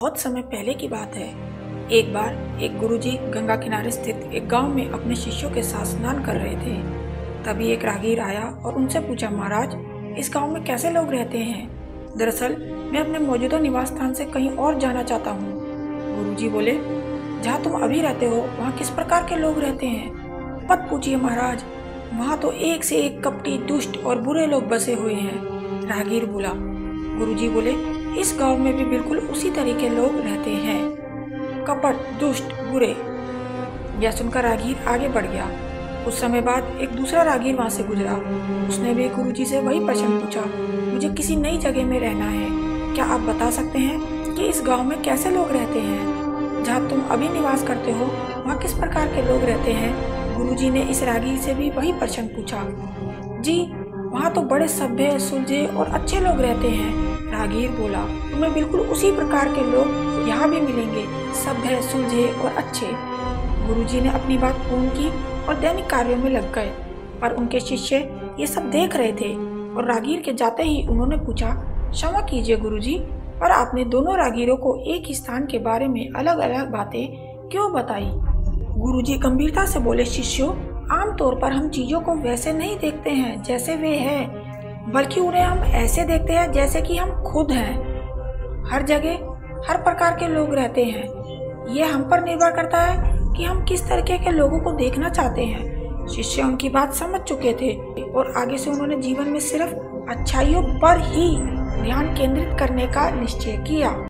बहुत समय पहले की बात है। एक बार एक गुरुजी गंगा किनारे स्थित एक गाँव में अपने शिष्यों के साथ स्नान कर रहे थे। तभी एक रागीर आया और उनसे पूछा, महाराज, इस गाँव में कैसे लोग रहते हैं? दरअसल, मैं अपने मौजूदा निवास स्थान से कहीं और जाना चाहता हूँ। गुरुजी बोले, जहाँ तुम अभी रहते हो, वहाँ किस प्रकार के लोग रहते हैं? मत पूछिए महाराज, वहाँ तो एक से एक कपटी, दुष्ट और बुरे लोग बसे हुए हैं, रागीर बोला। गुरुजी बोले इस गाँव में भी बिल्कुल उसी तरह के लोग रहते हैं। कपट, दुष्ट, बुरे। यह सुनकर रागीर आगे बढ़ गया। कुछ समय बाद एक दूसरा रागीर वहाँ से गुजरा। उसने भी गुरु जी से वही प्रश्न पूछा, मुझे किसी नई जगह में रहना है। क्या आप बता सकते हैं कि इस गाँव में कैसे लोग रहते हैं? जहाँ तुम अभी निवास करते हो, वहाँ किस प्रकार के लोग रहते हैं? गुरुजी ने इस रागीर से भी वही प्रश्न पूछा। जी वहाँ तो बड़े सभ्य सुलझे और अच्छे लोग रहते हैं। रागीर बोला, तुम्हें बिल्कुल उसी प्रकार के लोग यहाँ भी मिलेंगे, सभ्य सुलझे और अच्छे। गुरुजी ने अपनी बात पूर्ण की और दैनिक कार्यों में लग गए, पर उनके शिष्य ये सब देख रहे थे और रागीर के जाते ही उन्होंने पूछा, क्षमा कीजिए गुरुजी, पर आपने दोनों रागीरों को एक ही स्थान के बारे में अलग अलग बातें क्यों बताई? गुरुजी गंभीरता से बोले, शिष्यों आमतौर पर हम चीज़ों को वैसे नहीं देखते हैं, जैसे वे हैं, बल्कि उन्हें हम ऐसे देखते हैं जैसे कि हम खुद हैं। हर जगह, हर प्रकार के लोग रहते हैं। ये हम पर निर्भर करता है कि हम किस तरीके के लोगों को देखना चाहते हैं। शिष्य उनकी बात समझ चुके थे और आगे से उन्होंने जीवन में सिर्फ़ अच्छाइयों पर ही ध्यान केंद्रित करने का निश्चय किया।